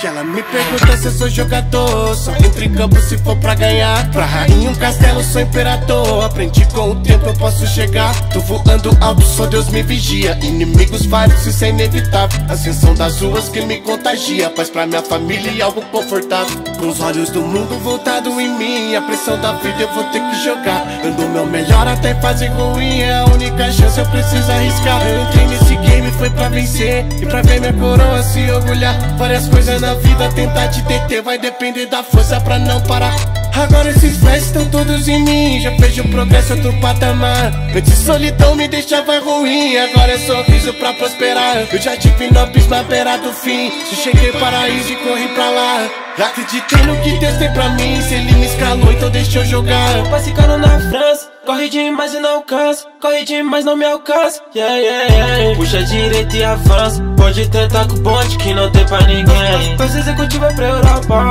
Que ela me pergunta se eu sou jogador Só entro em campo se for pra ganhar. Pra rainha um castelo, sou imperador. Aprendi com o tempo, eu posso chegar. Tô voando alto, só Deus me vigia. Inimigos vários, isso é inevitável. Ascensão das ruas que me contagia. Paz pra minha família e algo confortável. Com os olhos do mundo voltado em mim A pressão da vida eu vou ter que jogar. Ando meu melhor até fazer ruim É a única chance, eu preciso arriscar. Eu entrei nesse game, foi pra vencer E pra ver minha coroa se orgulhar Várias coisas na na vida tentar te deter Vai depender da força pra não parar Agora esses flash estão todos em mim Já vejo progresso outro patamar Antes solidão me deixava ruim Agora é sorriso pra prosperar Eu já tive no abismo à beira do fim Se cheguei paraíso e corri pra lá Acreditei no que Deus tem pra mim Se ele me escalou então deixa eu jogar Passicando na França Corre demais e não alcança Corre demais não me alcança. Yeah, yeah, yeah. Puxa direita e avança. Pode tentar com o bonde que não tem pra ninguém. Coisa executiva pra Europa.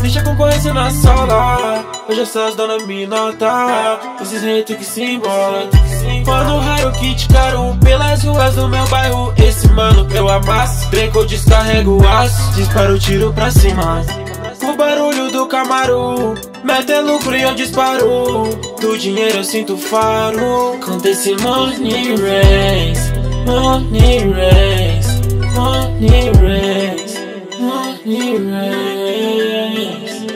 Deixa a concorrência na sala Hoje essas donas me notam Esses haters que se embolam Quando raio kit caro Pelas ruas do meu bairro Esse mano eu amasso. Draco descarrega o aço. Disparo tiro pra cima. O barulho do Camaro Mete lucro e eu disparo Do dinheiro eu sinto faro Conta esse money race Money race Money race Money race.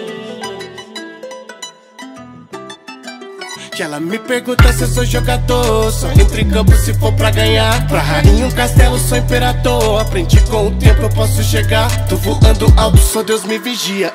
Que ela me pergunta se eu sou jogador Só entro em campo se for pra ganhar. Pra rainha um castelo, sou imperador. Aprendi com o tempo, eu posso chegar. Tô voando alto, só Deus me vigia